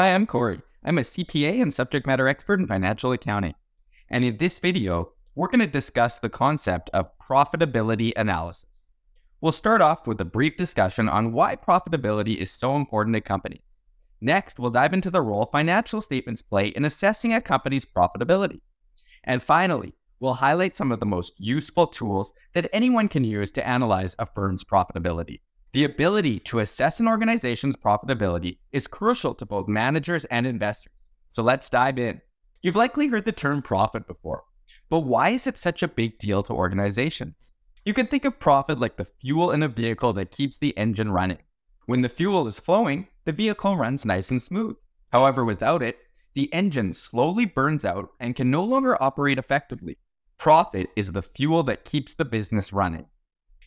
Hi, I'm Corey. I'm a CPA and subject matter expert in financial accounting. And in this video, we're going to discuss the concept of profitability analysis. We'll start off with a brief discussion on why profitability is so important to companies. Next, we'll dive into the role financial statements play in assessing a company's profitability. And finally, we'll highlight some of the most useful tools that anyone can use to analyze a firm's profitability. The ability to assess an organization's profitability is crucial to both managers and investors. So let's dive in. You've likely heard the term profit before, but why is it such a big deal to organizations? You can think of profit like the fuel in a vehicle that keeps the engine running. When the fuel is flowing, the vehicle runs nice and smooth. However, without it, the engine slowly burns out and can no longer operate effectively. Profit is the fuel that keeps the business running.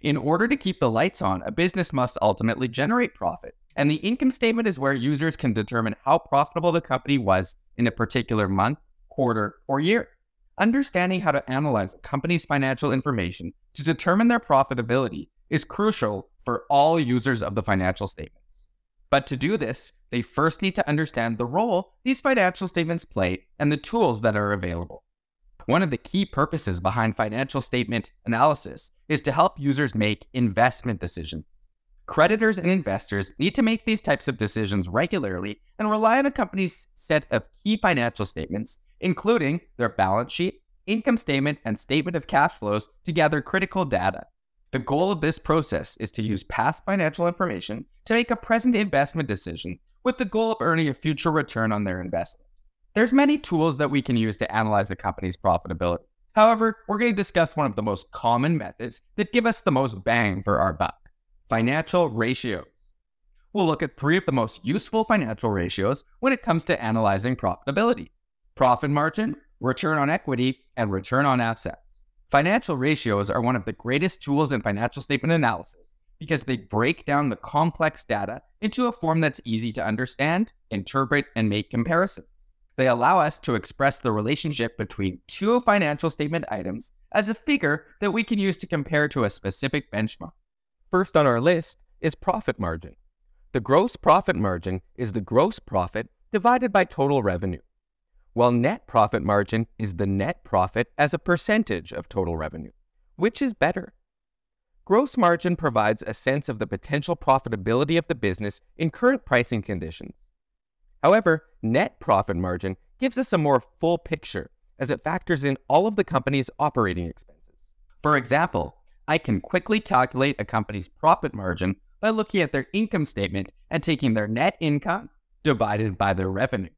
In order to keep the lights on, a business must ultimately generate profit. And the income statement is where users can determine how profitable the company was in a particular month, quarter, or year. Understanding how to analyze a company's financial information to determine their profitability is crucial for all users of the financial statements. But to do this, they first need to understand the role these financial statements play and the tools that are available. One of the key purposes behind financial statement analysis is to help users make investment decisions. Creditors and investors need to make these types of decisions regularly and rely on a company's set of key financial statements, including their balance sheet, income statement, and statement of cash flows to gather critical data. The goal of this process is to use past financial information to make a present investment decision with the goal of earning a future return on their investment. There's many tools that we can use to analyze a company's profitability. However, we're going to discuss one of the most common methods that give us the most bang for our buck financial ratios. We'll look at three of the most useful financial ratios when it comes to analyzing profitability profit margin, return on equity, and return on assets. Financial ratios are one of the greatest tools in financial statement analysis because they break down the complex data into a form that's easy to understand, interpret, and make comparisons. They allow us to express the relationship between two financial statement items as a figure that we can use to compare to a specific benchmark. First on our list is profit margin. The gross profit margin is the gross profit divided by total revenue, while net profit margin is the net profit as a percentage of total revenue. Which is better? Gross margin provides a sense of the potential profitability of the business in current pricing conditions. However, net profit margin gives us a more full picture as it factors in all of the company's operating expenses. For example, I can quickly calculate a company's profit margin by looking at their income statement and taking their net income divided by their revenue.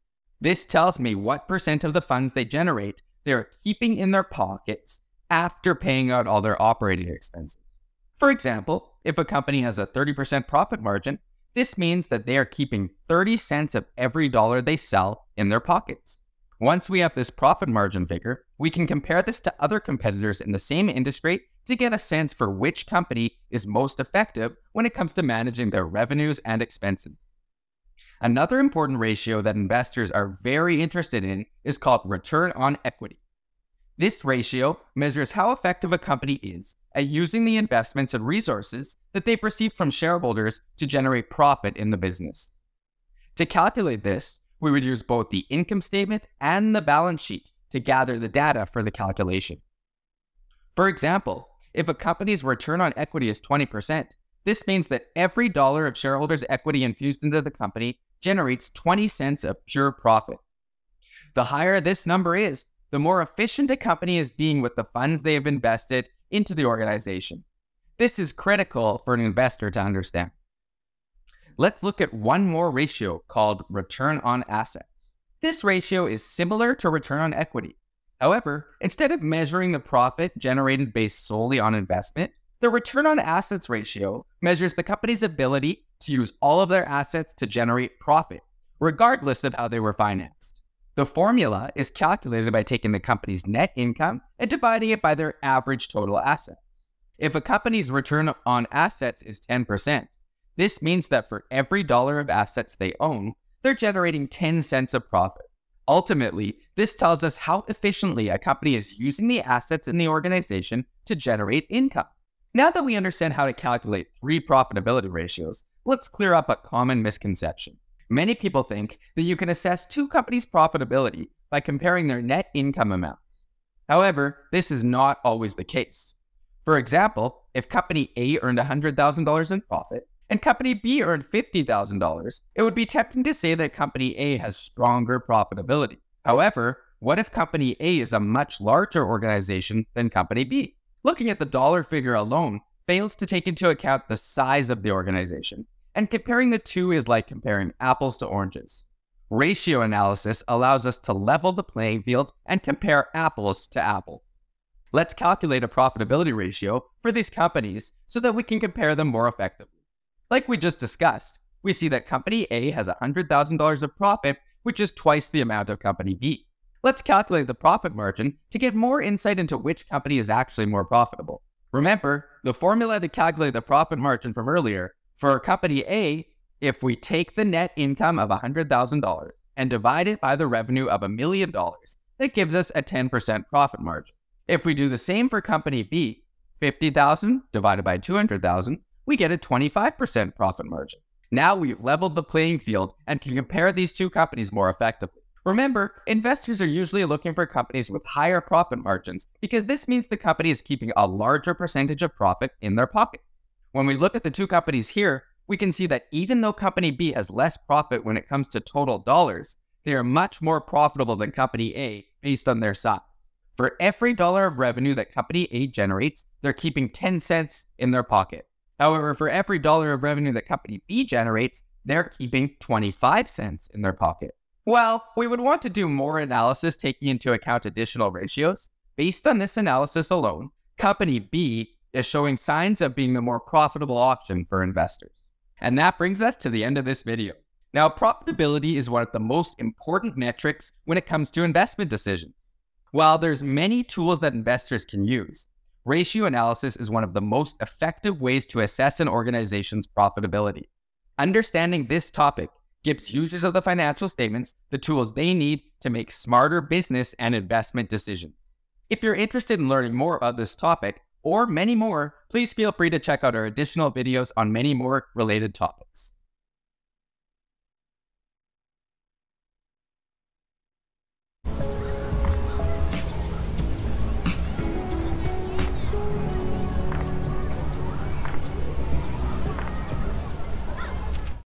This tells me what percent of the funds they generate they are keeping in their pockets after paying out all their operating expenses. For example, if a company has a 30% profit margin, this means that they are keeping 30 cents of every dollar they sell in their pockets. Once we have this profit margin figure, we can compare this to other competitors in the same industry to get a sense for which company is most effective when it comes to managing their revenues and expenses. Another important ratio that investors are very interested in is called return on equity. This ratio measures how effective a company is at using the investments and resources that they've received from shareholders to generate profit in the business. To calculate this, we would use both the income statement and the balance sheet to gather the data for the calculation. For example, if a company's return on equity is 20%, this means that every dollar of shareholders' equity infused into the company generates 20 cents of pure profit. The higher this number is, the more efficient a company is being with the funds they have invested into the organization. This is critical for an investor to understand. Let's look at one more ratio called return on assets. This ratio is similar to return on equity. However, instead of measuring the profit generated based solely on investment, the return on assets ratio measures the company's ability to use all of their assets to generate profit, regardless of how they were financed. The formula is calculated by taking the company's net income and dividing it by their average total assets. If a company's return on assets is 10%, this means that for every dollar of assets they own, they're generating 10 cents of profit. Ultimately, this tells us how efficiently a company is using the assets in the organization to generate income. Now that we understand how to calculate three profitability ratios, let's clear up a common misconception. Many people think that you can assess two companies' profitability by comparing their net income amounts. However, this is not always the case. For example, if company A earned $100,000 in profit and company B earned $50,000, it would be tempting to say that company A has stronger profitability. However, what if company A is a much larger organization than company B? Looking at the dollar figure alone fails to take into account the size of the organization, and comparing the two is like comparing apples to oranges. Ratio analysis allows us to level the playing field and compare apples to apples. Let's calculate a profitability ratio for these companies so that we can compare them more effectively. Like we just discussed, we see that company A has $100,000 of profit, which is twice the amount of company B. Let's calculate the profit margin to get more insight into which company is actually more profitable. Remember, the formula to calculate the profit margin from earlier, for company A, if we take the net income of $100,000 and divide it by the revenue of a million dollars, that gives us a 10% profit margin. If we do the same for company B, 50,000 divided by 200,000, we get a 25% profit margin. Now we've leveled the playing field and can compare these two companies more effectively. Remember, investors are usually looking for companies with higher profit margins because this means the company is keeping a larger percentage of profit in their pockets. When we look at the two companies here, we can see that even though company B has less profit when it comes to total dollars, they are much more profitable than company A based on their size. For every dollar of revenue that company A generates, they're keeping 10 cents in their pocket. However, for every dollar of revenue that company B generates, they're keeping 25 cents in their pocket. Well, we would want to do more analysis taking into account additional ratios. Based on this analysis alone, company B is showing signs of being the more profitable option for investors. And that brings us to the end of this video. Now, profitability is one of the most important metrics when it comes to investment decisions. While there's many tools that investors can use, ratio analysis is one of the most effective ways to assess an organization's profitability. Understanding this topic gives users of the financial statements the tools they need to make smarter business and investment decisions. If you're interested in learning more about this topic, or many more, please feel free to check out our additional videos on many more related topics.